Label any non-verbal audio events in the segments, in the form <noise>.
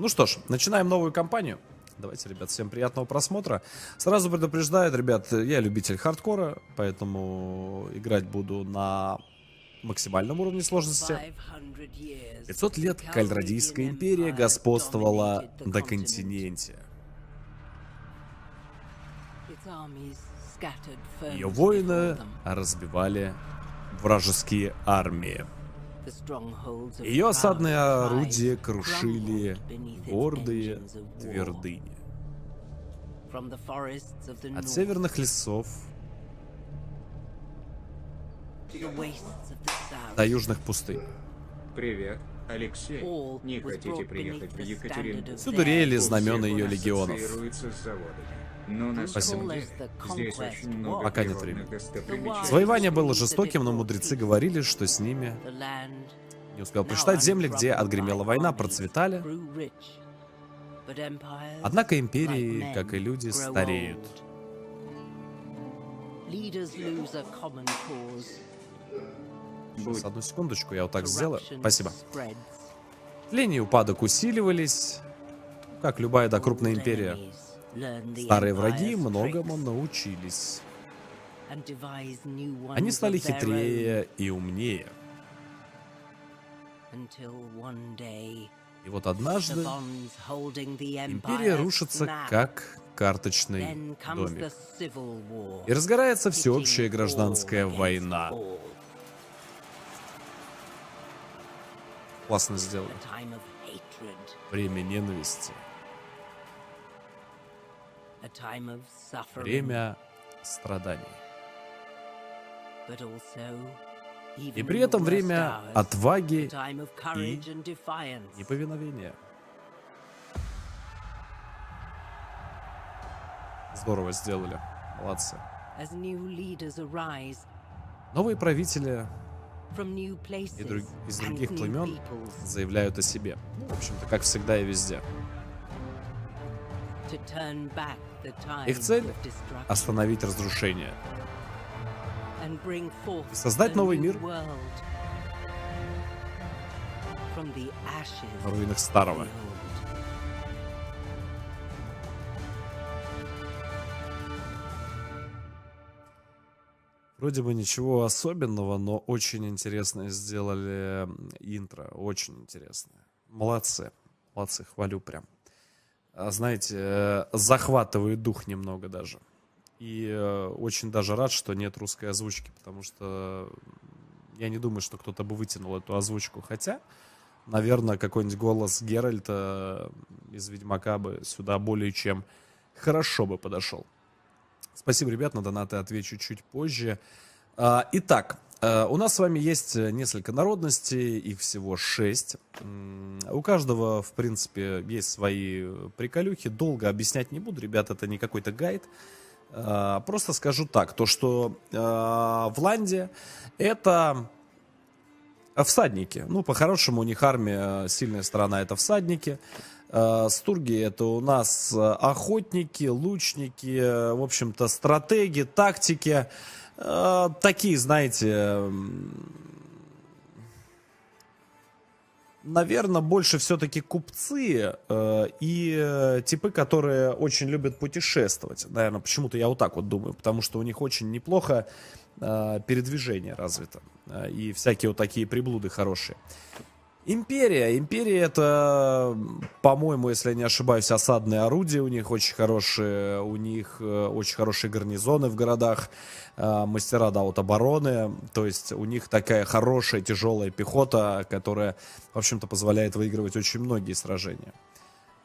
Ну что ж, начинаем новую кампанию. Давайте, ребят, всем приятного просмотра. Сразу предупреждаю, ребят, я любитель хардкора, поэтому играть буду на максимальном уровне сложности. 500 лет Кальрадийская империя господствовала на континенте. Ее воины разбивали вражеские армии. Ее осадные орудия крушили гордые твердыни. От северных лесов до южных пустынь. Привет, Алексей. Не хотите приехать в Екатеринбург? Всюду реяли знамена ее легионов. На Спасибо. самом деле здесь очень много Пока нет времени. Завоевание было жестоким, но мудрецы говорили, что с ними не успел прочитать земли, где отгремела война, процветали. Однако империи, как и люди, стареют. Сейчас, одну секундочку, я вот так сделаю. Спасибо. Тление и упадок усиливались, как любая да крупная империя. Старые враги многому научились. Они стали хитрее и умнее. И вот однажды империя рушится как карточный домик. И разгорается всеобщая гражданская война. Классно сделано. Время ненависти. Время страданий. И при этом время отваги и неповиновения. Здорово сделали. Молодцы. Новые правители и друг- из других племен заявляют о себе. Ну, в общем-то, как всегда и везде. Их цель — остановить разрушение. и создать новый мир На руинах старого. Вроде бы ничего особенного, но очень интересное сделали интро. Очень интересное. Молодцы. Молодцы, хвалю прям. А, Знаете, э, захватывает дух немного даже. И э, очень даже рад, что нет русской озвучки, потому что я не думаю, что кто-то бы вытянул эту озвучку. Хотя, наверное, какой-нибудь голос Геральта из Ведьмака бы сюда более чем хорошо бы подошел. Спасибо, ребят, на донаты отвечу чуть позже. А, Итак, у нас с вами есть э, несколько народностей, их всего шесть. У каждого, в принципе, есть свои э, приколюхи. Долго объяснять не буду, ребят, это не какой-то гайд. Просто скажу так, то что э, в Ланде это всадники. Ну, по-хорошему, у них армия, э, сильная сторона это всадники. Э, Стурги это у нас э, охотники, лучники, э, в общем-то, стратеги, тактики. Э, Такие, знаете, м, наверное, больше все-таки купцы э, и э, типы, которые очень любят путешествовать. Наверное, почему-то я вот так вот думаю, потому что у них очень неплохо э, передвижение развито. Э, и всякие вот такие приблуды хорошие. Империя. Империя это, по-моему, если я не ошибаюсь, осадные орудия у них очень хорошие, у них э, очень хорошие гарнизоны в городах, э, мастера, да, вот обороны, то есть у них такая хорошая тяжелая пехота, которая, в общем-то, позволяет выигрывать очень многие сражения.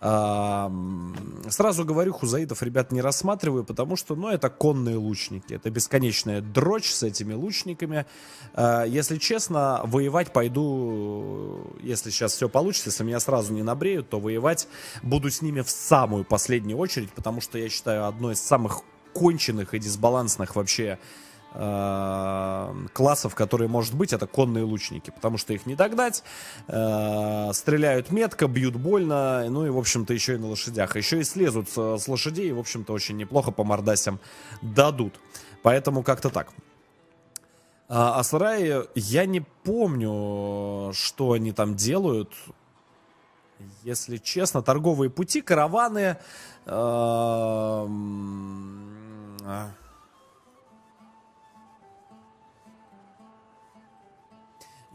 Сразу говорю, хузаитов, ребят, не рассматриваю, потому что, ну, это конные лучники. Это бесконечная дрочь с этими лучниками. А, Если честно, воевать пойду, если сейчас все получится, если меня сразу не набреют, то воевать буду с ними в самую последнюю очередь, потому что я считаю одной из самых конченых и дисбалансных вообще классов, которые может быть, это конные лучники, потому что их не догнать, э, стреляют метко, бьют больно, ну и, в общем-то, еще и на лошадях. Еще и слезут с, лошадей, и, в общем-то, очень неплохо по мордасям дадут. Поэтому как-то так. А, а сараи, я не помню, что они там делают. Если честно, торговые пути, караваны... Э,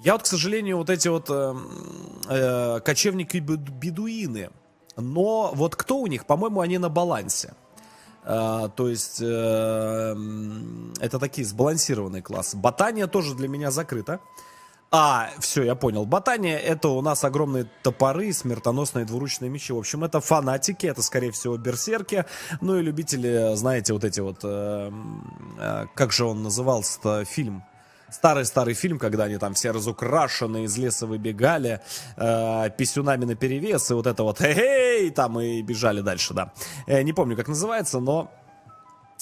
я вот, к сожалению, вот эти вот э, э, кочевники-бедуины, но вот кто у них? По-моему, они на балансе. Uh, то есть uh, это такие сбалансированные классы. Ботания тоже для меня закрыта. А, все, я понял. Ботания это у нас огромные топоры, смертоносные двуручные мечи. В общем, это фанатики, это, скорее всего, берсерки. Ну и любители, знаете, вот эти вот... Э, э, как же он назывался-то фильм? Старый-старый фильм, когда они там все разукрашены, из леса выбегали, э, писюнами на перевес, и вот это вот «Эй!» там и бежали дальше, да. Э, не помню, как называется, но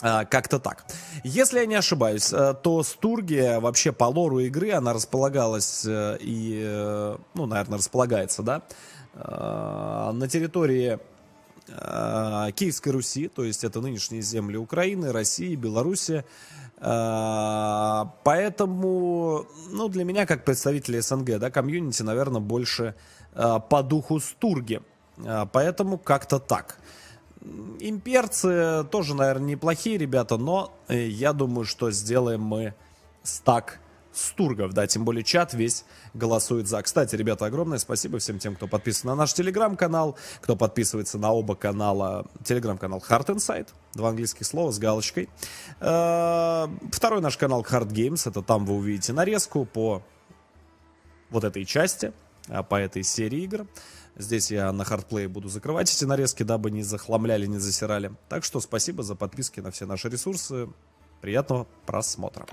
э, как-то так. Если я не ошибаюсь, э, то Стургия вообще по лору игры, она располагалась э, и, ну, наверное, располагается, да, на территории Киевской Руси, то есть это нынешние земли Украины, России, Беларуси, поэтому, ну, для меня, как представителя СНГ, да, комьюнити, наверное, больше а, по духу Стурги. А, поэтому как-то так. Имперцы тоже, наверное, неплохие ребята, но э, я думаю, что сделаем мы стак Стургов, да, тем более чат весь голосует за. Кстати, ребята, огромное спасибо всем тем, кто подписан на наш телеграм-канал, кто подписывается на оба канала. Телеграм-канал Heart Insight, два английских слова с галочкой. Э, второй наш канал Hard Games, это там вы увидите нарезку по вот этой части, а, по этой серии игр. Здесь я на хардплее буду закрывать эти нарезки, дабы не захламляли, не засирали. Так что спасибо за подписки на все наши ресурсы. Приятного просмотра.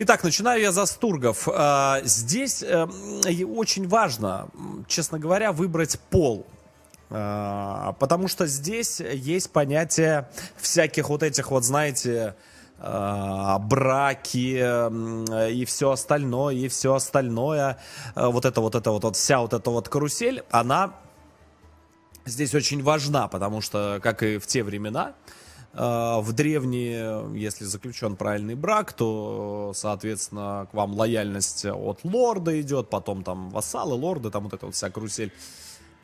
Итак, начинаю я за Стургов. А, здесь э, очень важно, честно говоря, выбрать пол. А, потому что здесь есть понятие всяких вот этих вот, знаете, а, браки и все остальное, и все остальное. Вот это вот это вот, вот вся вот эта вот карусель, она здесь очень важна, потому что, как и в те времена, в древние, если заключен правильный брак, то, соответственно, к вам лояльность от лорда идет, потом там вассалы, лорды, там вот эта вот вся карусель.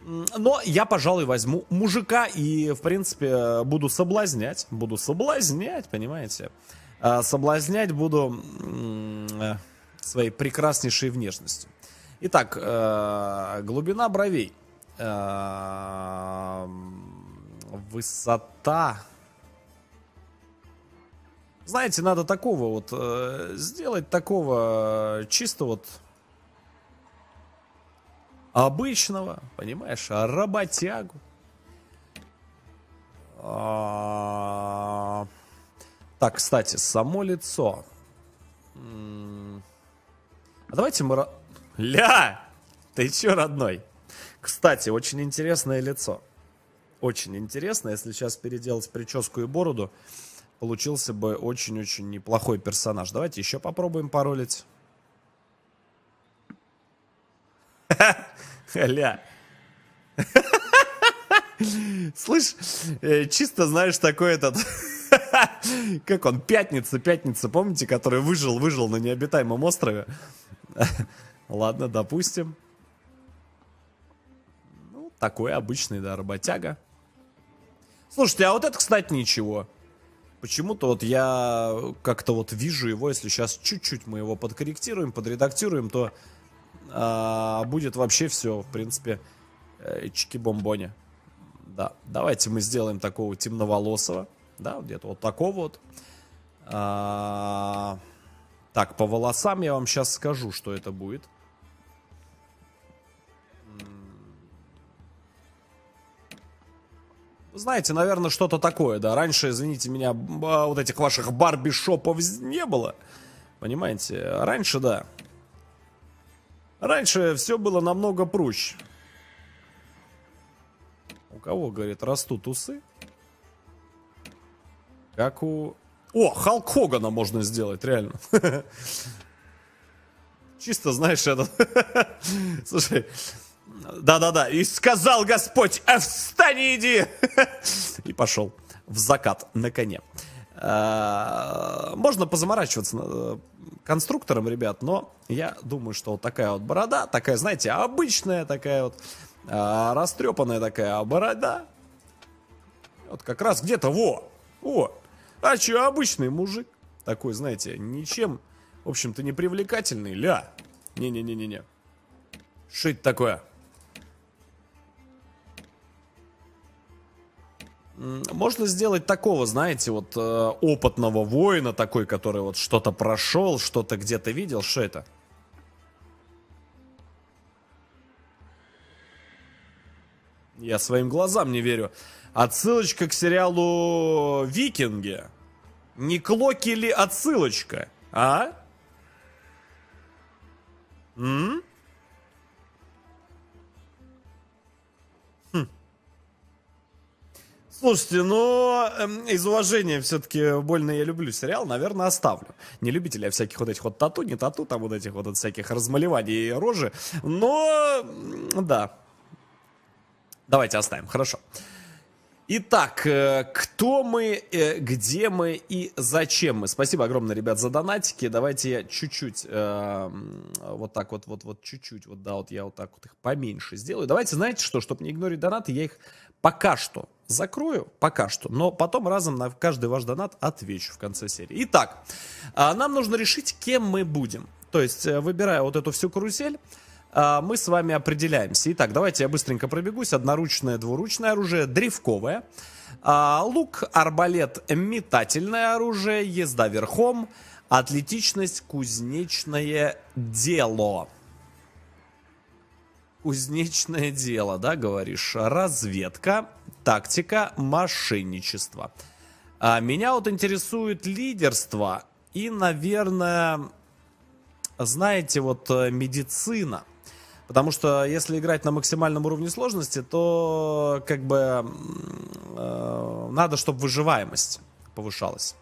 Но я, пожалуй, возьму мужика и, в принципе, буду соблазнять. Буду соблазнять, понимаете? Э, соблазнять буду э, своей прекраснейшей внешностью. Итак, глубина бровей. Высота знаете, надо такого вот э, сделать такого э, чисто вот обычного, понимаешь, работягу. А, так, кстати, само лицо. А давайте мы... Ля! Ты чё, родной? Кстати, очень интересное лицо. Очень интересно, если сейчас переделать прическу и бороду получился бы очень-очень неплохой персонаж. Давайте еще попробуем паролить. <laughs> Ля. <laughs> Слышь, э, чисто знаешь такой этот... <laughs> Как он, Пятница, Пятница, помните, который выжил, выжил на необитаемом острове? Ладно, допустим. Ну, такой обычный, да, работяга. Слушайте, а вот это, кстати, ничего. Почему-то вот я как-то вот вижу его, если сейчас чуть-чуть мы его подкорректируем, подредактируем, то а, будет вообще все, в принципе, э, чики-бомбони. Да, давайте мы сделаем такого темноволосого, да, где-то вот такого вот. А, так, по волосам я вам сейчас скажу, что это будет. Знаете, наверное, что-то такое, да. Раньше, извините меня, вот этих ваших барби-шопов не было. Понимаете? Раньше, да. Раньше все было намного проще. У кого, говорит, растут усы? Как у... О, Халк Хогана можно сделать, реально. <laughs> Чисто, знаешь, это... <laughs> Слушай, да-да-да. И сказал Господь, а встань и иди. <laughs> И пошел в закат на коне. А, можно позаморачиваться э, конструктором, ребят, но я думаю, что вот такая вот борода, такая, знаете, обычная, такая вот А, растрепанная такая борода. Вот как раз где-то, во, во. А че, обычный мужик. Такой, знаете, ничем, в общем-то, не привлекательный. Ля. Не-не-не-не-не. Что это такое? Можно сделать такого, знаете, вот э, опытного воина, такой, который вот что-то прошел, что-то где-то видел. Что это? Я своим глазам не верю. Отсылочка к сериалу «Викинги». Не Клоки ли отсылочка, а? М? Слушайте, ну, эм, из уважения все-таки больно я люблю сериал, наверное, оставлю. Не любитель я всяких вот этих вот тату, не тату, там вот этих вот от всяких размалеваний и рожи. Но, да, Давайте оставим, хорошо. Итак, э, кто мы, э, где мы и зачем мы? Спасибо огромное, ребят, за донатики. Давайте я чуть-чуть, э, вот так вот, вот, вот чуть-чуть, вот да, вот я вот так вот их поменьше сделаю. Давайте, знаете что, чтобы не игнорить донаты, я их пока что закрою, пока что, но потом разом на каждый ваш донат отвечу в конце серии. Итак, э, нам нужно решить, кем мы будем. То есть, выбирая вот эту всю карусель, а, мы с вами определяемся. Итак, давайте я быстренько пробегусь. Одноручное, двуручное оружие, древковое. А, лук, арбалет, метательное оружие, езда верхом, атлетичность, кузнечное дело. Кузнечное дело, да, говоришь? Разведка, тактика, мошенничество. А, меня вот интересует лидерство и, наверное, знаете, вот э, медицина. Потому что если играть на максимальном уровне сложности, то как бы э, надо, чтобы выживаемость повышалась.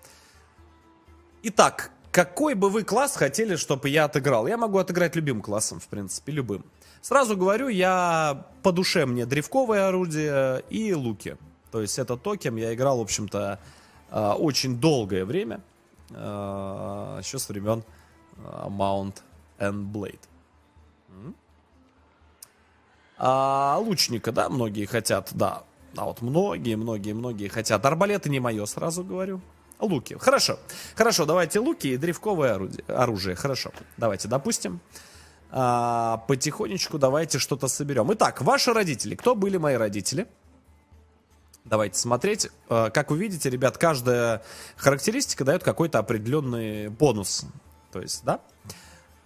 Итак, какой бы вы класс хотели, чтобы я отыграл? Я могу отыграть любым классом, в принципе, любым. Сразу говорю, я по душе мне древковое орудие и луки. То есть это то, кем я играл, в общем-то, э, очень долгое время. Э, еще с времен э, Mount and Blade. А, лучника, да, многие хотят, да. А вот многие, многие, многие хотят. Арбалеты не мое, сразу говорю. Луки. Хорошо. Хорошо, давайте луки и древковое орудие, оружие. Хорошо. Давайте, допустим. А, потихонечку давайте что-то соберем. Итак, ваши родители. Кто были мои родители? Давайте смотреть. А, как вы видите, ребят, каждая характеристика дает какой-то определенный бонус. То есть, да?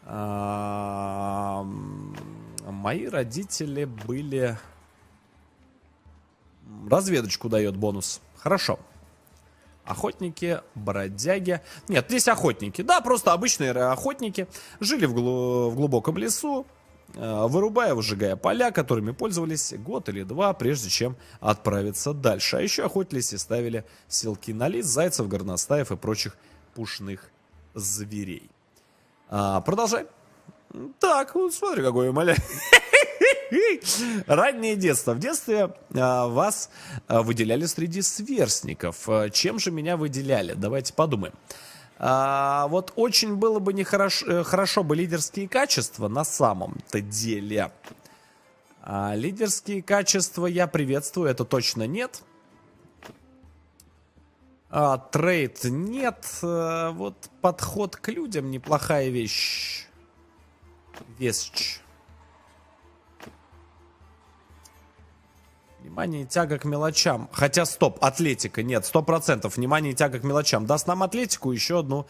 А, мои родители были... Разведочку дает бонус. Хорошо. Охотники, бродяги. Нет, здесь охотники. Да, просто обычные охотники. Жили в, глу... в глубоком лесу, э, вырубая, выжигая поля, которыми пользовались год или два, прежде чем отправиться дальше. А еще охотились и ставили селки на лис, зайцев, горностаев и прочих пушных зверей. А, продолжай. Так, вот смотри, какой маля. <laughs> Раннее детство. В детстве а, вас а, выделяли среди сверстников. А, чем же меня выделяли? Давайте подумаем. А, вот очень было бы нехорошо э, хорошо бы лидерские качества на самом-то деле. А, лидерские качества я приветствую, это точно нет. А, трейд нет. А, вот подход к людям неплохая вещь. Вещь. Внимание и тяга к мелочам. Хотя, стоп, атлетика. Нет, сто процентов. Внимание и тяга к мелочам. Даст нам атлетику еще одну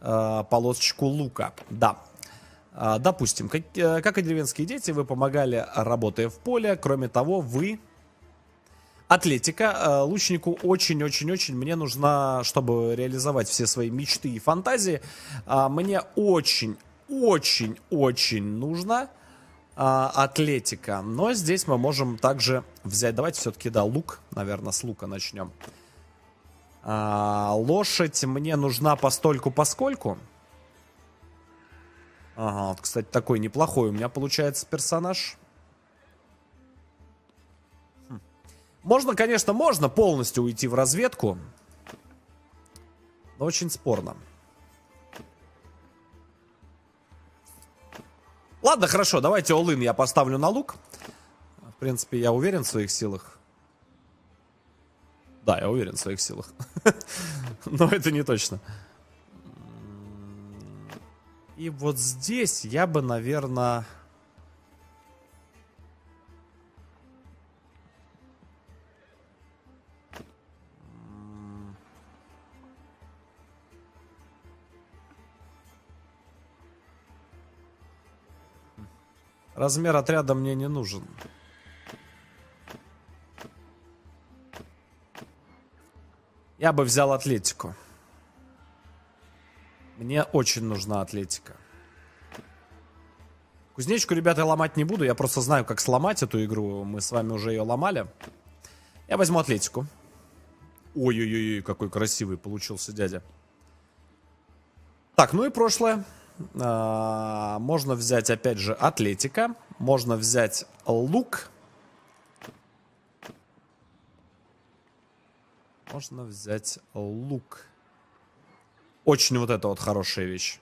э, полосочку лука. Да. Э, допустим, как, э, как и деревенские дети, вы помогали, работая в поле. Кроме того, вы Атлетика. Э, лучнику очень-очень-очень мне нужна, чтобы реализовать все свои мечты и фантазии. А, мне очень-очень-очень нужна а, атлетика. Но здесь мы можем также взять... Давайте все-таки, да, лук. Наверное, с лука начнем. А, лошадь мне нужна постольку поскольку. Ага, вот, кстати, такой неплохой у меня получается персонаж. Можно, конечно, можно полностью уйти в разведку. Но очень спорно. Ладно, хорошо, давайте all я поставлю на лук. В принципе, я уверен в своих силах. Да, я уверен в своих силах. <laughs> Но это не точно. И вот здесь я бы, наверное... Размер отряда мне не нужен. Я бы взял атлетику. Мне очень нужна атлетика. Кузнечку, ребята, ломать не буду. Я просто знаю, как сломать эту игру. Мы с вами уже ее ломали. Я возьму атлетику. Ой-ой-ой, какой красивый получился дядя. Так, ну и прошлое. А, можно взять, опять же, атлетика. Можно взять лук. Можно взять лук. Очень вот это вот хорошая вещь.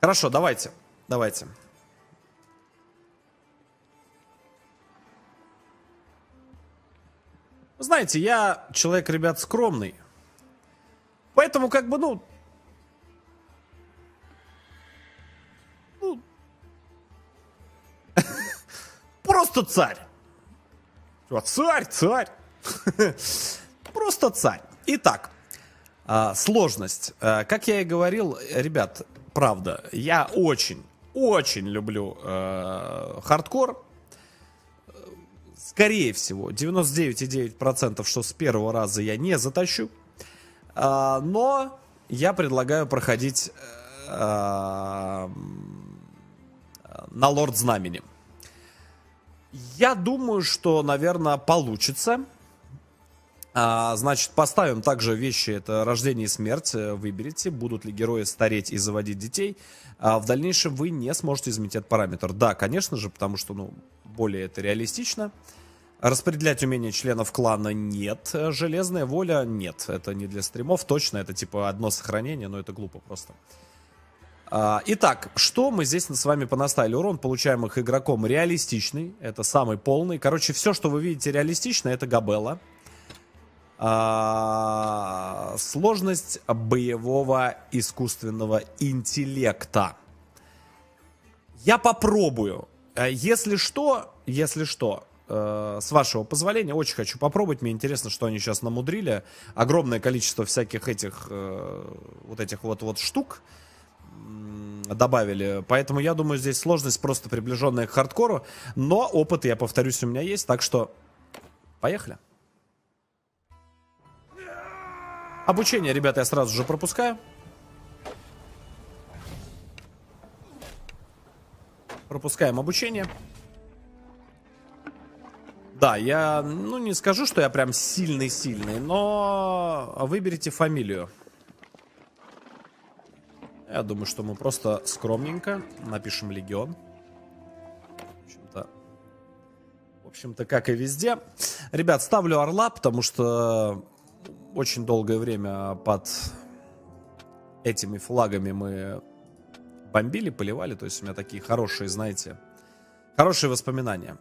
Хорошо, давайте. Давайте. Знаете, я человек, ребят, скромный. Поэтому, как бы, ну... ну <laughs> просто царь. Царь, царь. <laughs> Просто царь. Итак, а, сложность. А, как я и говорил, ребят, правда, я очень, очень люблю э, хардкор. Скорее всего, 99,9% что с первого раза я не затащу. Э, но я предлагаю проходить э, на Лорд Знамени. Я думаю, что, наверное, получится. А, значит, поставим также вещи, это рождение и смерть, выберите, будут ли герои стареть и заводить детей. А в дальнейшем вы не сможете изменить этот параметр. Да, конечно же, потому что, ну, более это реалистично. Распределять умения членов клана нет. Железная воля нет. Это не для стримов, точно. Это типа одно сохранение, но это глупо просто. А, итак, что мы здесь с вами понаставили? Урон, получаемых игроком, реалистичный. Это самый полный. Короче, все, что вы видите реалистично, это Габелла. А, сложность боевого искусственного интеллекта. Я попробую. Э, если что, если что, э, с вашего позволения, очень хочу попробовать. Мне интересно, что они сейчас намудрили. Огромное количество всяких этих э, вот этих вот вот штук добавили. Поэтому я думаю, здесь сложность просто приближенная к хардкору. Но опыт, я повторюсь, у меня есть. Так что поехали. Обучение, ребята, я сразу же пропускаю. Пропускаем обучение. Да, я, ну, не скажу, что я прям сильный-сильный, но выберите фамилию. Я думаю, что мы просто скромненько напишем Легион. В общем-то, в общем-то, как и везде. Ребят, ставлю Орла, потому что очень долгое время под этими флагами мы бомбили, поливали. То есть у меня такие хорошие, знаете, хорошие воспоминания.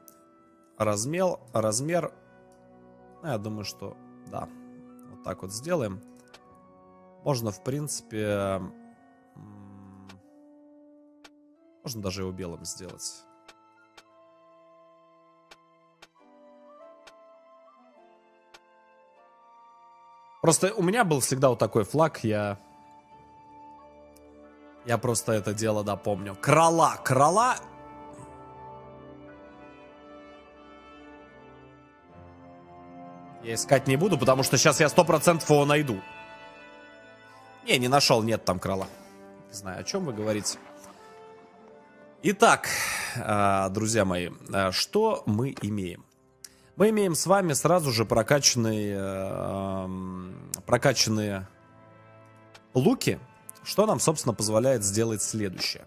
Размер, размер, ну, я думаю, что да, вот так вот сделаем. Можно, в принципе, можно даже его белым сделать. Просто у меня был всегда вот такой флаг, я... Я просто это дело допомню. Крала, крала... Я искать не буду, потому что сейчас я сто процентов его найду. Не, не нашел, нет там крала. Не знаю, о чем вы говорите. Итак, а, друзья мои, а, что мы имеем? Мы имеем с вами сразу же прокачанные, э, прокачанные луки, что нам, собственно, позволяет сделать следующее.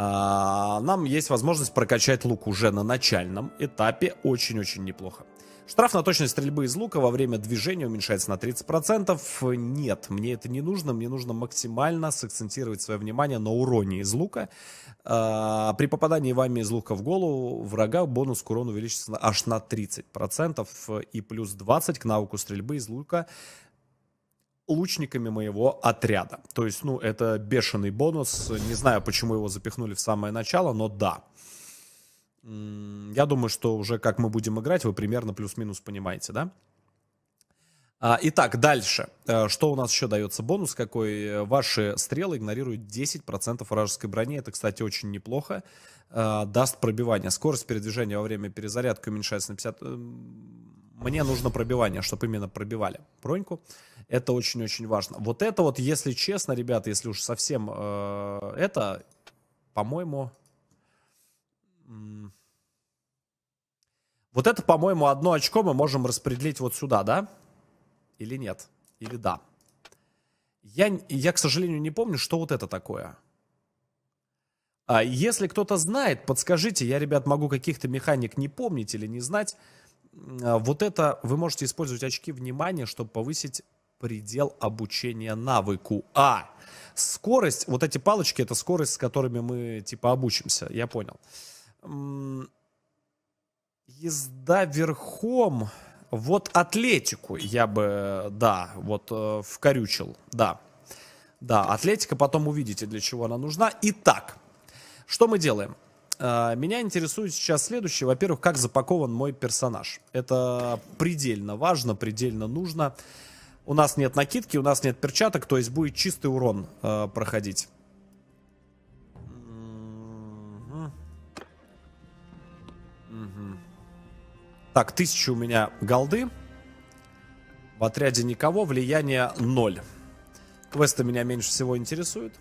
А, нам есть возможность прокачать лук уже на начальном этапе. Очень-очень неплохо. Штраф на точность стрельбы из лука во время движения уменьшается на 30%. Нет, мне это не нужно. Мне нужно максимально сакцентировать свое внимание на уроне из лука. А, при попадании вами из лука в голову врага бонус к урону увеличится аж на 30%. И плюс 20 к навыку стрельбы из лука лучниками моего отряда. То есть, ну, это бешеный бонус. Не знаю, почему его запихнули в самое начало, но да. Я думаю, что уже как мы будем играть, вы примерно плюс-минус понимаете, да? А, итак, дальше. Э, что у нас еще дается бонус какой? Ваши стрелы игнорируют 10% вражеской брони. Это, кстати, очень неплохо. А, даст пробивание. Скорость передвижения во время перезарядки уменьшается на 50... Мне нужно пробивание, чтобы именно пробивали броньку. Это очень-очень важно. Вот это вот, если честно, ребята, если уж совсем э, это, по-моему... Вот это, по-моему, одно очко мы можем распределить вот сюда, да? Или нет? Или да? Я, я, к сожалению, не помню, что вот это такое. А если кто-то знает, подскажите. Я, ребят, могу каких-то механик не помнить или не знать. А, вот это вы можете использовать очки внимания, чтобы повысить предел обучения навыку. А, скорость, вот эти палочки, это скорость, с которыми мы, типа, обучимся. Я понял. Езда верхом. Вот атлетику я бы, да, вот э, вкорючил, да. Да, атлетика, потом увидите, для чего она нужна. Итак, что мы делаем? Э, меня интересует сейчас следующее. Во-первых, как запакован мой персонаж. Это предельно важно, предельно нужно. У нас нет накидки, у нас нет перчаток, то есть будет чистый урон э, проходить. Так, тысяча у меня голды. В отряде никого, влияние ноль. Квесты меня меньше всего интересуют.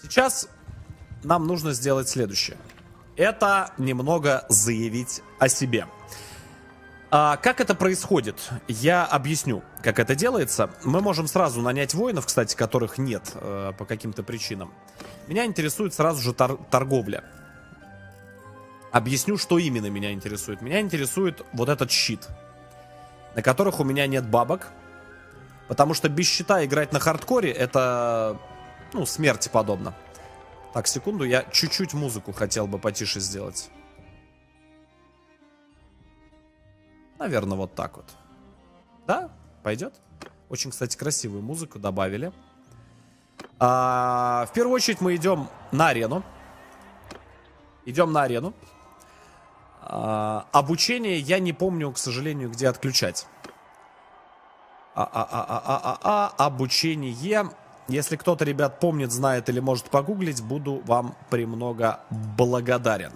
Сейчас нам нужно сделать следующее. Это немного заявить о себе. А как это происходит? Я объясню, как это делается. Мы можем сразу нанять воинов, кстати, которых нет э, по каким-то причинам. Меня интересует сразу же тор торговля. Объясню, что именно меня интересует. Меня интересует вот этот щит, на которых у меня нет бабок. Потому что без щита играть на хардкоре это, ну, смерти подобно. Так, секунду, я чуть-чуть музыку хотел бы потише сделать. Наверное, вот так вот. Да? Пойдет? Очень, кстати, красивую музыку добавили. А, в первую очередь мы идем на арену. Идем на арену. А, обучение я не помню, к сожалению, где отключать. А, а, а, а, а, а, а, обучение если кто-то, ребят, помнит, знает или может погуглить, буду вам премного благодарен.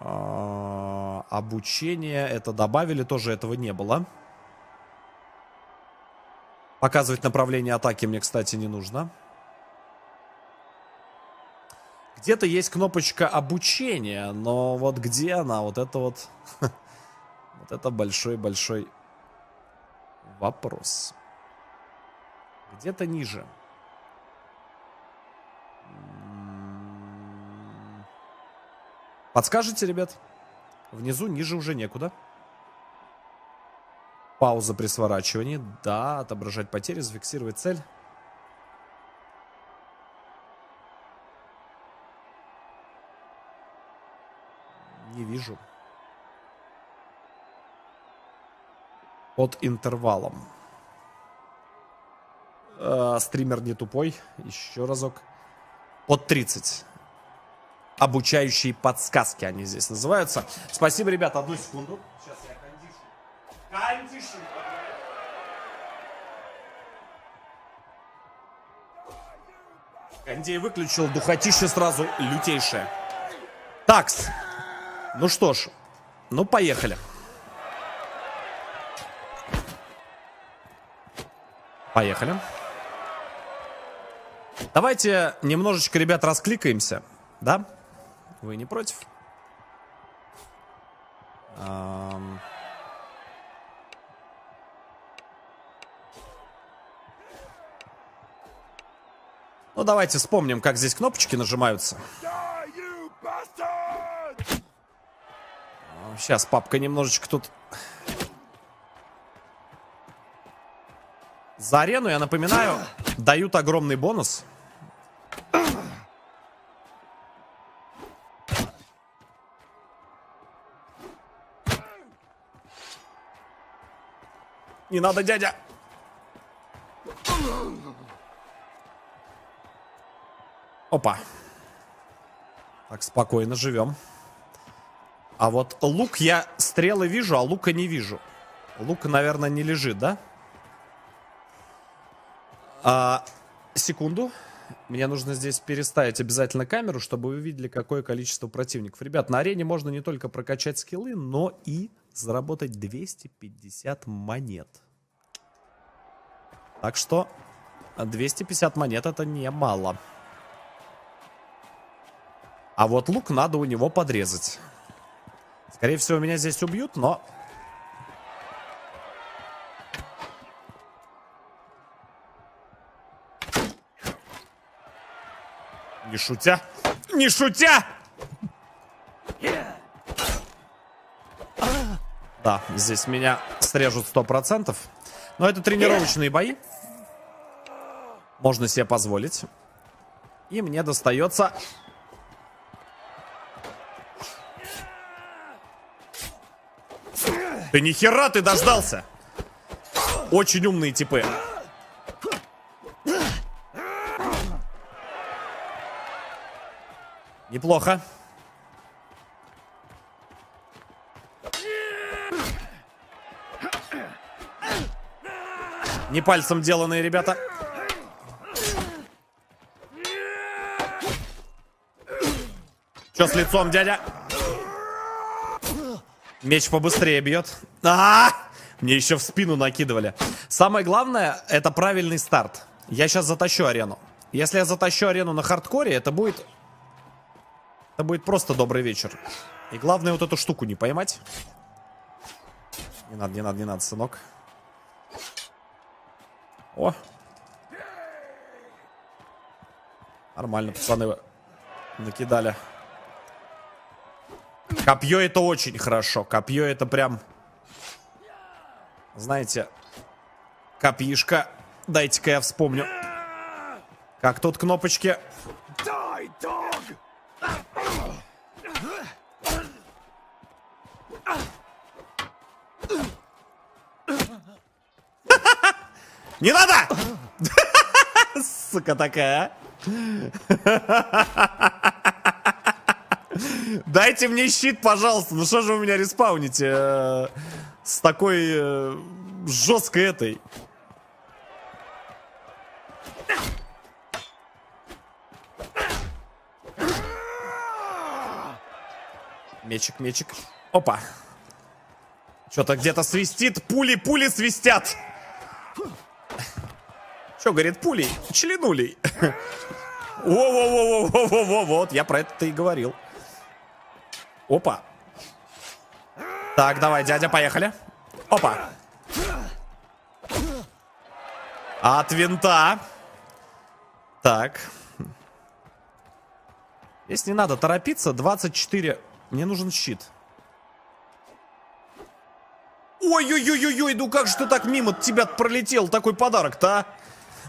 А, обучение, это добавили, тоже этого не было. Показывать направление атаки мне, кстати, не нужно. Где-то есть кнопочка обучения, но вот где она? Вот это вот... <laughs> Вот это большой-большой вопрос. Где-то ниже. Подскажите, ребят? Внизу, ниже уже некуда. Пауза при сворачивании. Да, отображать потери, зафиксировать цель. Не вижу. Под интервалом. Э, стример не тупой. Еще разок. Под 30. Обучающие подсказки они здесь называются. Спасибо, ребят. Одну секунду. Сейчас я кондишу. Кондишу. Кондей выключил, духотище сразу лютейшее. Такс. Ну что ж, ну поехали. Поехали. Давайте немножечко, ребят, раскликаемся. Да? Вы не против? Um... Ну, давайте вспомним, как здесь кнопочки нажимаются. Сейчас папка немножечко тут... За арену, я напоминаю, дают огромный бонус. Не надо, дядя! Опа. Так, спокойно живем. А вот лук я стрелы вижу, а лука не вижу. Лук, наверное, не лежит, да? А, секунду. Мне нужно здесь переставить обязательно камеру, чтобы вы видели, какое количество противников. Ребят, на арене можно не только прокачать скиллы, но и заработать 250 монет. Так что 250 монет это немало. А вот лук надо у него подрезать. Скорее всего, меня здесь убьют, но... Не шутя! Не шутя! Да, здесь меня срежут сто процентов. Но это тренировочные бои. Можно себе позволить. И мне достается... Ты нихера ты дождался! Очень умные типы. Неплохо. Не пальцем деланные, ребята. Что с лицом, дядя? Меч побыстрее бьет. А, -а, а Мне еще в спину накидывали. Самое главное, это правильный старт. Я сейчас затащу арену. Если я затащу арену на хардкоре, это будет... Это будет просто добрый вечер. И главное вот эту штуку не поймать. Не надо, не надо, не надо, сынок. О! Нормально, пацаны накидали. Копье это очень хорошо. Копье это прям... Знаете, копишка. Дайте-ка я вспомню. Как тут кнопочки? Не надо! <laughs> Сука такая, <laughs> Дайте мне щит, пожалуйста. Ну что же вы меня респауните э, с такой э, жесткой этой? Мечик, мечик. Опа. Что-то где-то свистит. Пули, пули свистят. Что, говорит, пулей? Членулей. Во-во-во-во-во-во, вот, я про это и говорил. Опа. Так, давай, дядя, поехали. Опа. От винта. Так. Здесь не надо торопиться. 24. Мне нужен щит. Ой-ой-ой-ой, ну как же ты так мимо тебя пролетел такой подарок-то, а?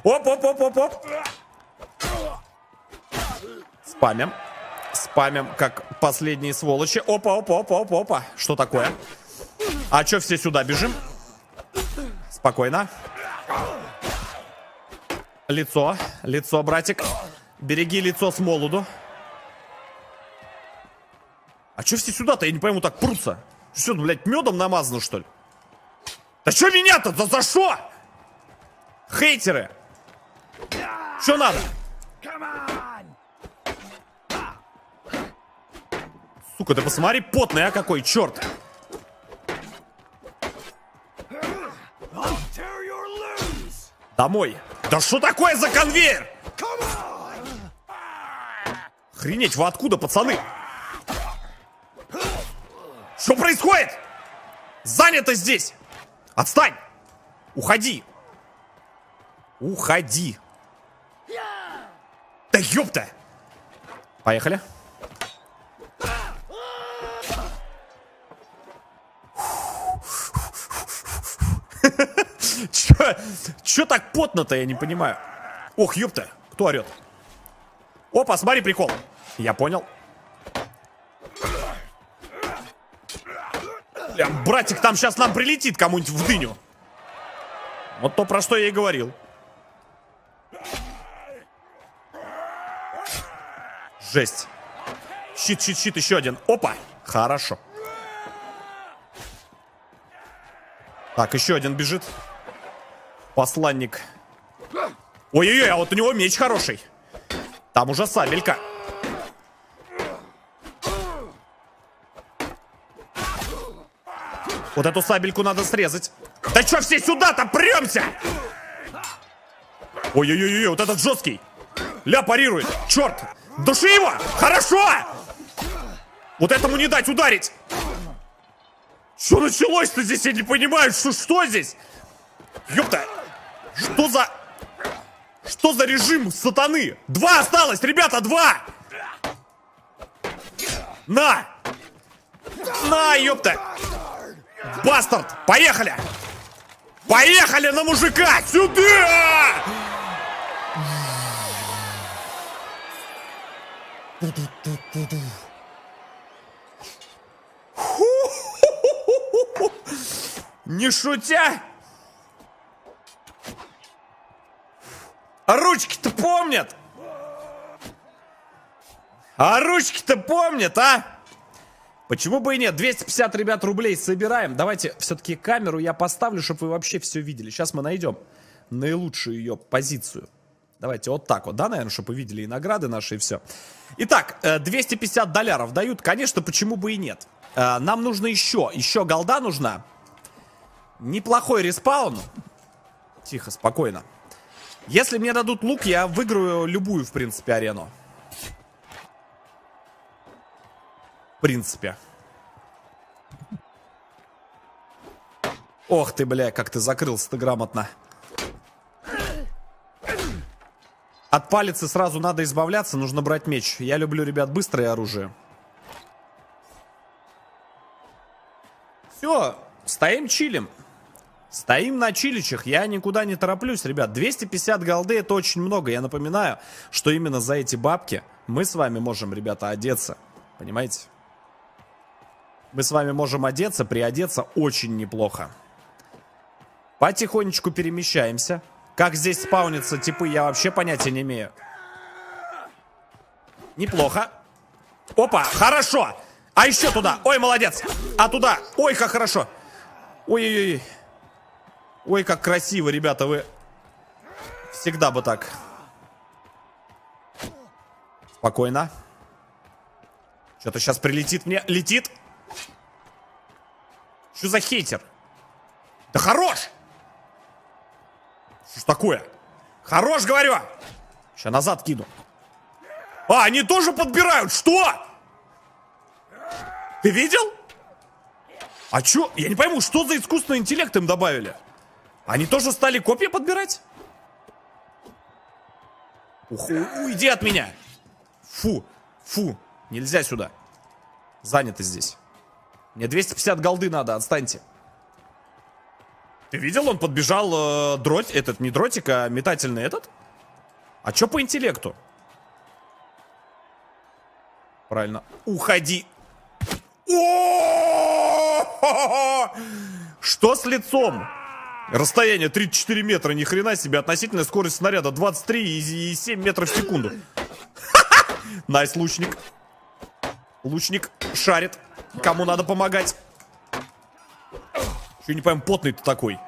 Оп-оп-оп-оп-оп. Спамим. Спамим, как последние сволочи. Опа, опа, опа, опа, опа. Что такое? А чё все сюда бежим? Спокойно. Лицо, лицо, братик. Береги лицо с молоду. А чё все сюда-то? Я не пойму, так прутся. Что, блядь, медом намазано, что ли? Да что меня-то? Да за что? Хейтеры. Что надо? Сука, ты посмотри, потный, а какой, черт! Домой. Да что такое за конвейер? Охренеть, вы откуда, пацаны? Что происходит? Занято здесь! Отстань! Уходи! Уходи! Да ёпта! Поехали. <laughs> Чё, чё так потно-то, я не понимаю. Ох, ёпта, кто орёт? Опа, смотри, прикол. Я понял. Бля, братик, там сейчас нам прилетит кому-нибудь в дыню. Вот то, про что я и говорил. Жесть. Щит, щит, щит, еще один. Опа! Хорошо. Так, еще один бежит. Посланник. Ой-ой-ой, а вот у него меч хороший. Там уже сабелька. Вот эту сабельку надо срезать. Да что все сюда-то премся? Ой-ой-ой, вот этот жесткий. Ля парирует. Черт. Души его. Хорошо. Вот этому не дать ударить. Что началось-то здесь? Я не понимаю, что, что здесь? Ёпта. Что за... Что за режим сатаны? Два осталось, ребята, два! На! На, ёпта! Бастард! Поехали! Поехали на мужика! Сюда! Не шутя! А ручки-то помнят? А ручки-то помнят, а? Почему бы и нет? 250, ребят, рублей собираем. Давайте все-таки камеру я поставлю, чтобы вы вообще все видели. Сейчас мы найдем наилучшую ее позицию. Давайте вот так вот, да, наверное, чтобы вы видели и награды наши, и все. Итак, 250 э, долларов дают. Конечно, почему бы и нет. Э, нам нужно еще, еще голда нужна. Неплохой респаун. Тихо, спокойно. Если мне дадут лук, я выиграю любую, в принципе, арену. В принципе. Ох ты, бля, как ты закрылся-то грамотно. От палицы сразу надо избавляться, нужно брать меч. Я люблю, ребят, быстрое оружие. Все, стоим чилим. Стоим на чиличах, я никуда не тороплюсь, ребят. 250 голды это очень много. Я напоминаю, что именно за эти бабки мы с вами можем, ребята, одеться. Понимаете? Мы с вами можем одеться, приодеться очень неплохо. Потихонечку перемещаемся. Как здесь спаунятся типы, я вообще понятия не имею. Неплохо. Опа, хорошо. А еще туда. Ой, молодец. А туда. Ой, как хорошо. Ой-ой-ой. Ой, как красиво, ребята, вы... Всегда бы так. Спокойно. Что-то сейчас прилетит мне. Летит. Что за хейтер? Да хорош! Что ж такое? Хорош, говорю! Сейчас назад кину. А, они тоже подбирают. Что? Ты видел? А чё? Я не пойму, что за искусственный интеллект им добавили? Они тоже стали копии подбирать? Ух, уйди от меня. Фу, фу, нельзя сюда. Занято здесь. Мне 250 голды надо, отстаньте. Ты видел, он подбежал э, дроть, этот не дротик, а метательный этот? А чё по интеллекту? Правильно. Уходи. Что с лицом? Расстояние 34 метра, ни хрена себе. Относительная скорость снаряда 23 и 7 метров в секунду. <laughs> Nice, лучник. Лучник шарит. Кому надо помогать. Че не пойму, потный ты такой.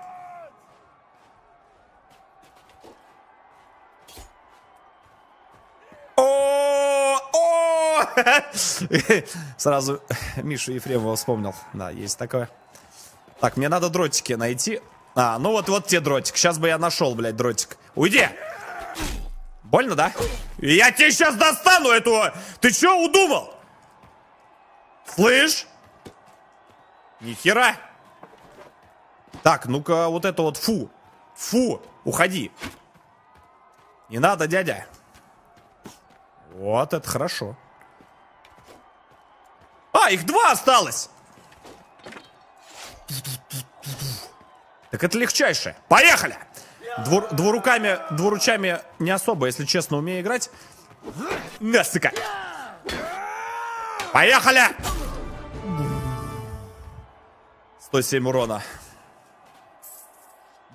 <laughs> Сразу Мишу Ефремова вспомнил. Да, есть такое. Так, мне надо дротики найти. А, ну вот, вот те дротик. Сейчас бы я нашел, блядь, дротик. Уйди! Больно, да? Я тебе сейчас достану эту... Ты что удумал? Слышь? Нихера. Так, ну-ка, вот это вот фу. Фу, уходи. Не надо, дядя. Вот это хорошо. А, их два осталось! Так это легчайшее. Поехали! Двур, двуруками, двуручами не особо, если честно, умею играть. На, сука! Поехали! 107 урона.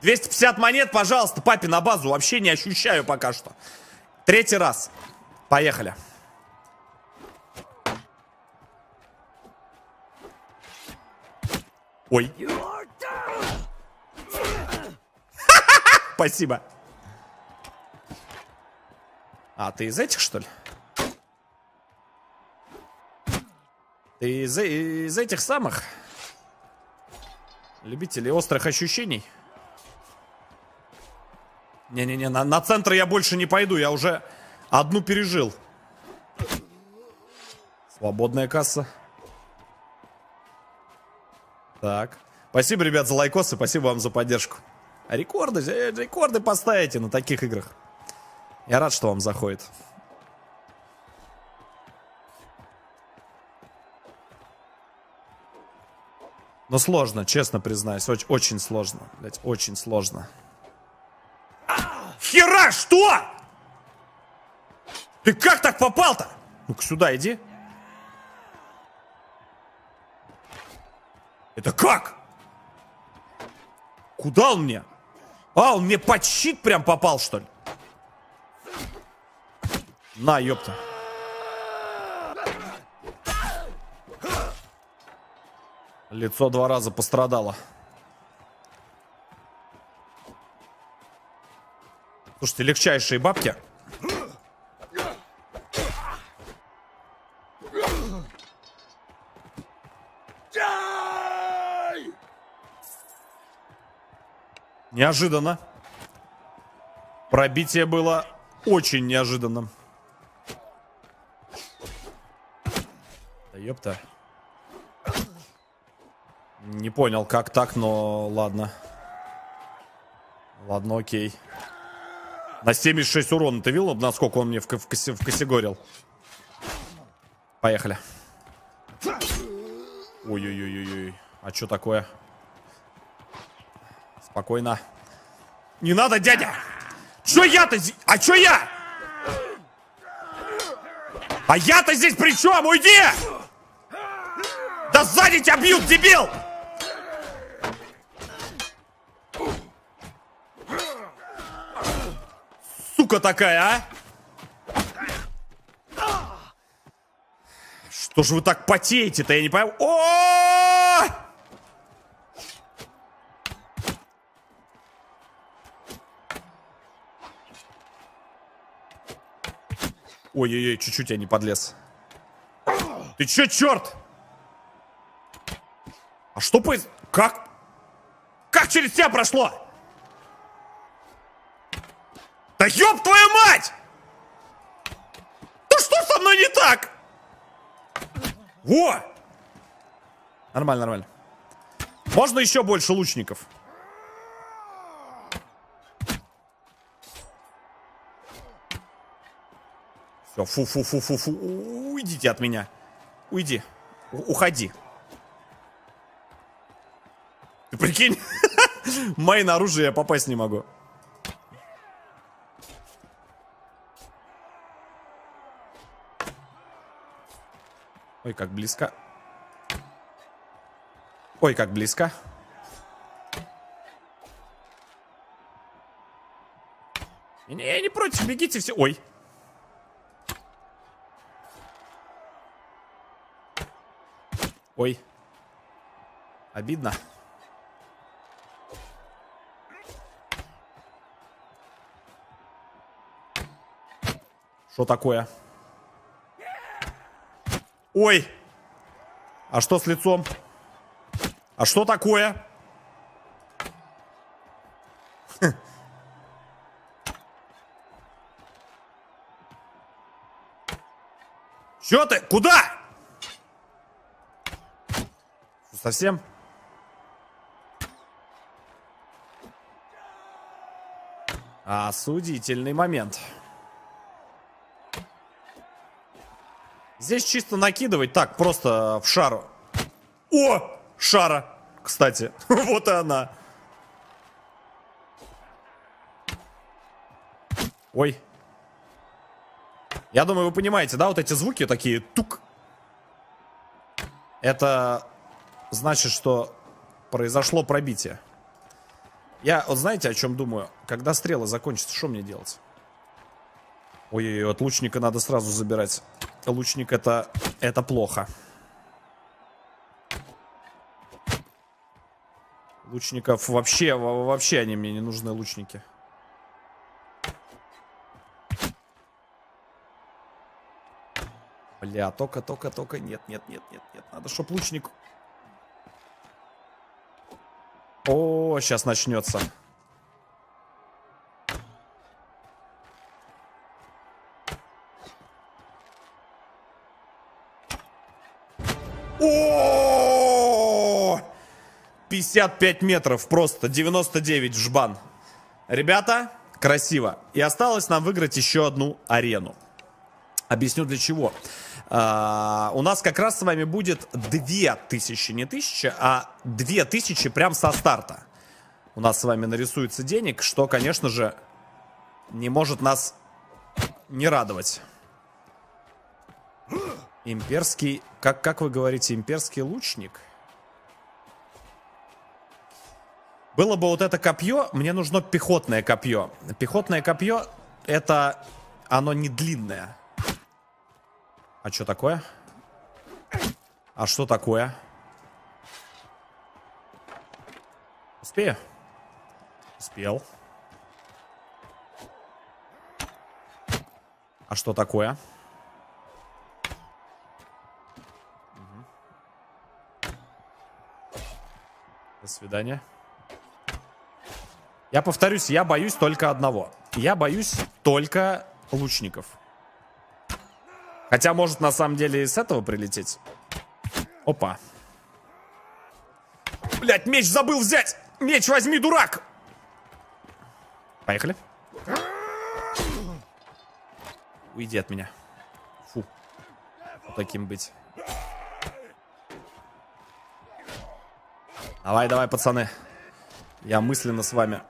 250 монет, пожалуйста, папе на базу. Вообще не ощущаю пока что. Третий раз. Поехали. Ой. <laughs> Спасибо. А, ты из этих, что ли? Ты из, из этих самых? Любителей острых ощущений? Не-не-не, на, на центр я больше не пойду, я уже одну пережил. Свободная касса. Так. Спасибо, ребят, за лайкосы, спасибо вам за поддержку. Рекорды, э, рекорды поставите на таких играх. Я рад, что вам заходит. Но сложно, честно признаюсь. Очень, очень сложно. Блять, очень сложно. Хера, что? Ты как так попал-то? Ну-ка сюда иди. Это как? Куда он мне? А, он мне под щит прям попал, что ли? На, ёпта. Лицо два раза пострадало. Слушайте, легчайшие бабки. Неожиданно. Пробитие было очень неожиданным. Да ёпта. Не понял, как так, но ладно. Ладно, окей. На 76 урона. Ты видел, насколько он мне в, в, в косигорил? Поехали. Ой-ой-ой-ой. А что такое? Спокойно. Не надо, дядя! Что я-то здесь? А что я? А я-то здесь при чем? Уйди! Да сзади тебя бьют, дебил! Сука такая, а? Что же вы так потеете-то, я не пойму. О! Ой-ой-ой, чуть-чуть я не подлез. Ты чё, черт? А что по... Как? Как через тебя прошло? Да ёб твою мать! Ну что со мной не так? Во! Нормально, нормально. Можно еще больше лучников? Все, фу-фу-фу-фу-фу. Уйдите от меня. Уйди. У уходи. Ты прикинь? <laughs> Мейн оружие я попасть не могу. Ой, как близко. Ой, как близко. Я не против, бегите все. Ой. Ой. Обидно. Что такое? Ой! А что с лицом? А что такое? Чё ты? Куда? Совсем? Осудительный момент. Здесь чисто накидывать так, просто в шару. О! Шара, кстати. <laughs> вот и она. Ой. Я думаю, вы понимаете, да, вот эти звуки такие тук. Это значит, что произошло пробитие. Я, вот знаете, о чем думаю? Когда стрелы закончатся, что мне делать? Ой-ой-ой, от лучника надо сразу забирать. Лучник это, это плохо. Лучников вообще, вообще они мне не нужны, лучники. Бля, только, только, только, нет, нет, нет, нет, нет. Надо, чтоб лучник... О, сейчас начнется. 55 метров просто, 99 в жбан. Ребята, красиво. И осталось нам выиграть еще одну арену. Объясню для чего. Uh, у нас как раз с вами будет 2000, не 1000, а 2000 прям со старта. У нас с вами нарисуется денег, что, конечно же, не может нас не радовать. Имперский, как, как вы говорите, имперский лучник? Было бы вот это копье, мне нужно пехотное копье. Пехотное копье, это, оно не длинное. А что такое? А что такое? Успею? Успел. А что такое? До свидания. Я повторюсь, я боюсь только одного. Я боюсь только лучников. Хотя может на самом деле и с этого прилететь. Опа. Блять, меч забыл взять! Меч возьми, дурак! Поехали. Уйди от меня. Фу. Таким быть. Давай, давай, пацаны. Я мысленно с вами.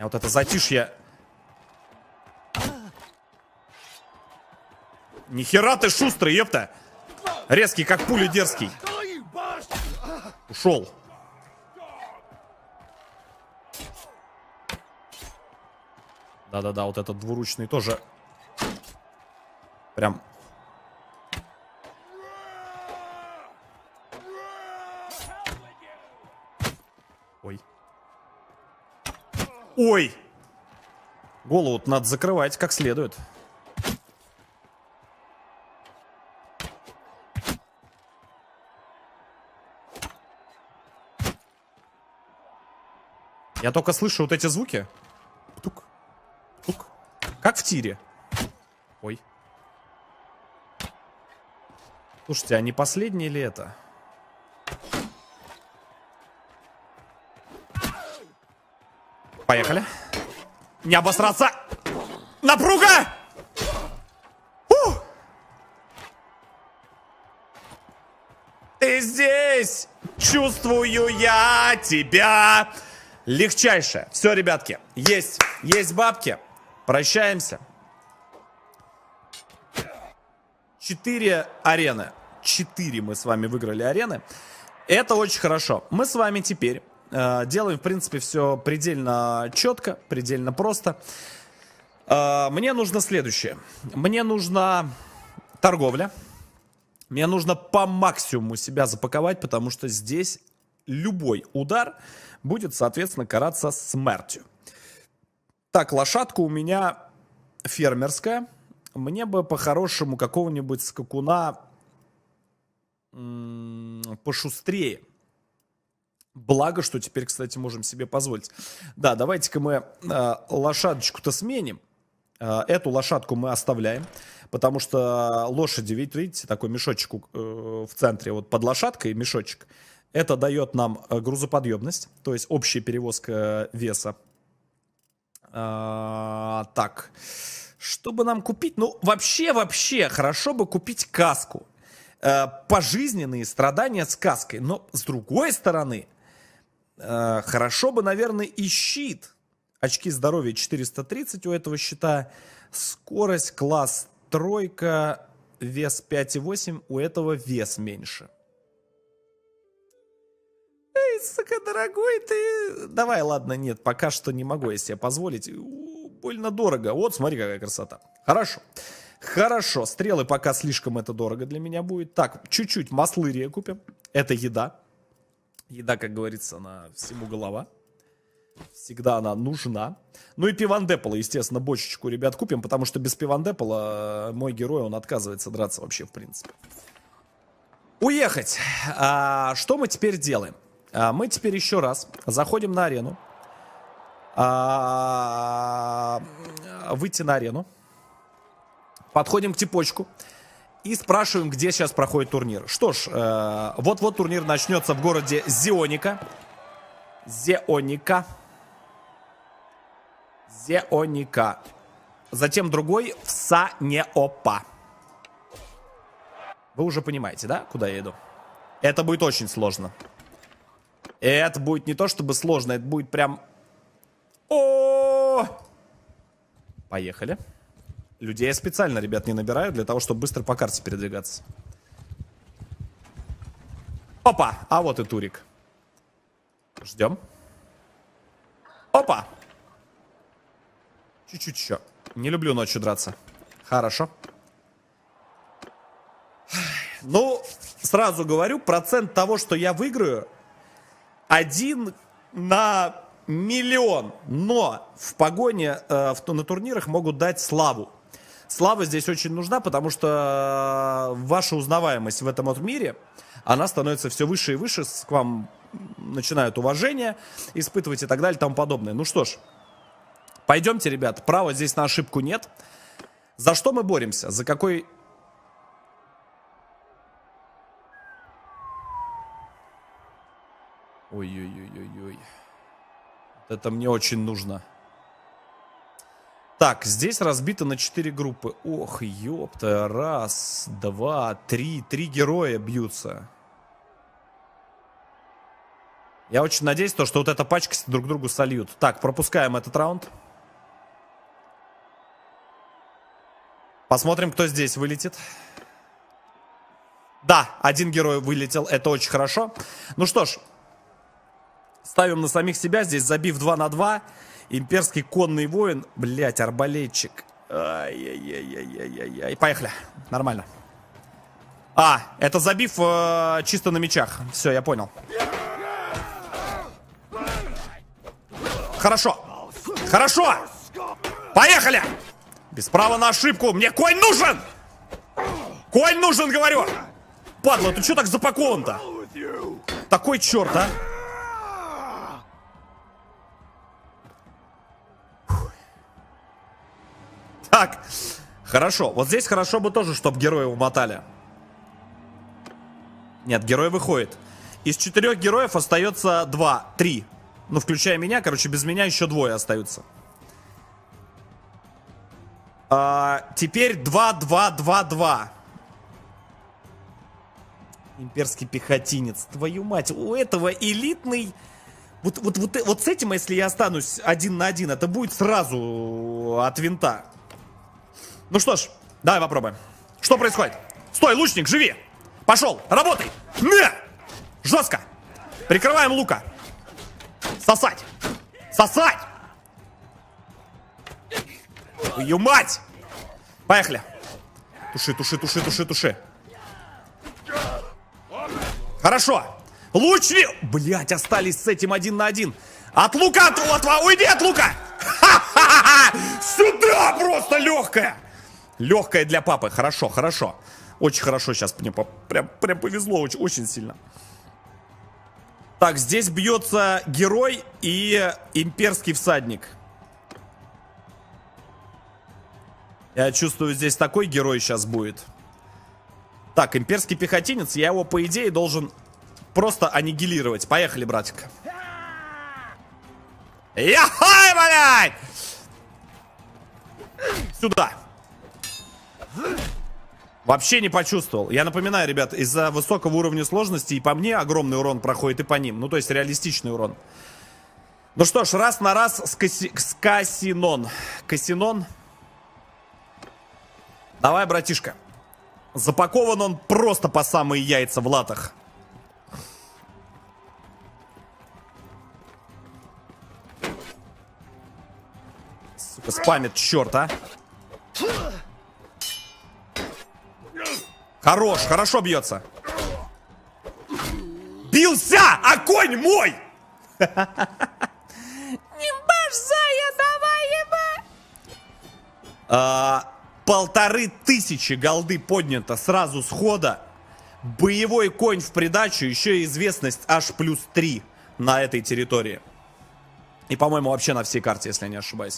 А вот это затишье Нихера ты шустрый, ёпта. Резкий, как пуля дерзкий. Ушел. Да-да-да, вот этот двуручный тоже прям... Ой! Голову надо закрывать как следует. Я только слышу вот эти звуки. Тук. Тук. Как в тире. Ой. Слушайте, а не последний ли это? Поехали. Не обосраться. Напруга! Фу! Ты здесь! Чувствую я тебя! Легчайшее. Все, ребятки, есть, есть бабки. Прощаемся. Четыре арены. Четыре мы с вами выиграли арены. Это очень хорошо. Мы с вами теперь делаем, в принципе, все предельно четко, предельно просто. Э, мне нужно следующее. Мне нужна торговля. Мне нужно по максимуму себя запаковать, потому что здесь любой удар будет, соответственно, караться смертью. Так, лошадка у меня фермерская. Мне бы по-хорошему какого-нибудь скакуна пошустрее. Благо, что теперь, кстати, можем себе позволить. Да, давайте-ка мы э, лошадочку-то сменим. Э, эту лошадку мы оставляем, потому что лошади, видите, видите такой мешочек э, в центре, вот под лошадкой мешочек. Это дает нам э, грузоподъемность, то есть общая перевозка веса. А, так, Чтобы нам купить, ну, вообще, вообще, хорошо бы купить каску. Э, пожизненные страдания с каской. Но, с другой стороны, э, хорошо бы, наверное, и щит. Очки здоровья 430 у этого щита. Скорость, класс тройка, вес 5,8, у этого вес меньше. Эй, сука, дорогой ты... Давай, ладно, нет, пока что не могу я себе позволить. Больно дорого. Вот, смотри, какая красота. Хорошо. Хорошо, стрелы пока слишком это дорого для меня будет. Так, чуть-чуть маслырия купим. Это еда. Еда, как говорится, на всему голова. Всегда она нужна. Ну и пивандепола, естественно, бочечку, ребят, купим, потому что без пивандепола э, мой герой, он отказывается драться вообще, в принципе. Уехать. А, что мы теперь делаем? А, мы теперь еще раз заходим на арену. А, выйти на арену. Подходим к типочку. И спрашиваем, где сейчас проходит турнир. Что ж, э, вот-вот турнир начнется в городе Зионика. Зеоника. Зеоника. Затем другой в Санеопа. Вы уже понимаете, да, куда я иду? Это будет очень сложно. Это будет не то чтобы сложно, это будет прям... О! Поехали. Людей я специально, ребят, не набираю для того, чтобы быстро по карте передвигаться. Опа! А вот и Турик. Ждем. Опа! Чуть-чуть еще. Не люблю ночью драться. Хорошо. Ну, сразу говорю, процент того, что я выиграю, один на миллион. Но в погоне э, в, на турнирах могут дать славу. Слава здесь очень нужна, потому что ваша узнаваемость в этом вот мире, она становится все выше и выше, к вам начинают уважение испытывать и так далее и тому подобное. Ну что ж, пойдемте, ребят, права здесь на ошибку нет. За что мы боремся? За какой Ой-ой-ой-ой-ой. Это мне очень нужно. Так, здесь разбито на 4 группы. Ох, ёпта. Раз, два, три. Три героя бьются. Я очень надеюсь, то, что вот эта пачка друг другу сольют. Так, пропускаем этот раунд. Посмотрим, кто здесь вылетит. Да, один герой вылетел. Это очень хорошо. Ну что ж, Ставим на самих себя здесь, забив 2 на 2. Имперский конный воин. Блять, арбалетчик. Ай-яй-яй-яй-яй-яй. Поехали. Нормально. А, это забив э, чисто на мечах. Все, я понял. Хорошо. Хорошо. Поехали. Без права на ошибку. Мне конь нужен. Конь нужен, говорю. Падла, ты что так запакован-то? Такой черт, а? Так, хорошо. Вот здесь хорошо бы тоже, чтобы героя умотали. Нет, герой выходит. Из четырех героев остается два, три. Ну, включая меня, короче, без меня еще двое остаются. А, теперь два, два, два, два. Имперский пехотинец. Твою мать, у этого элитный... Вот, вот, вот, вот с этим, если я останусь один на один, это будет сразу от винта. Ну что ж, давай попробуем. Что происходит? Стой, лучник, живи! Пошел, работай! На! Жестко! Прикрываем лука. Сосать! Сосать! Ее мать! Поехали! Туши, туши, туши, туши, туши. Хорошо. Лучник! Блять, остались с этим один на один. От лука, от, от, уйди от лука! <laughs> Ха-ха-ха! Сюда просто легкая! Легкая для папы. Хорошо, хорошо. Очень хорошо сейчас мне прям, прям повезло очень, очень сильно. Так, здесь бьется герой и имперский всадник. Я чувствую, здесь такой герой сейчас будет. Так, имперский пехотинец, я его, по идее, должен просто аннигилировать. Поехали, братик. Яхай, блядь! Сюда. Вообще не почувствовал. Я напоминаю, ребят, из-за высокого уровня сложности и по мне огромный урон проходит, и по ним. Ну, то есть реалистичный урон. Ну что ж, раз на раз с, каси... с Кассинон. Кассинон. Давай, братишка. Запакован он просто по самые яйца в латах. Сука, спамит, черт, а. Хорош, хорошо бьется. Бился, а конь мой! Зая, давай его! А, полторы тысячи голды поднято сразу с хода. Боевой конь в придачу, еще и известность аж плюс 3 на этой территории. И, по-моему, вообще на всей карте, если я не ошибаюсь.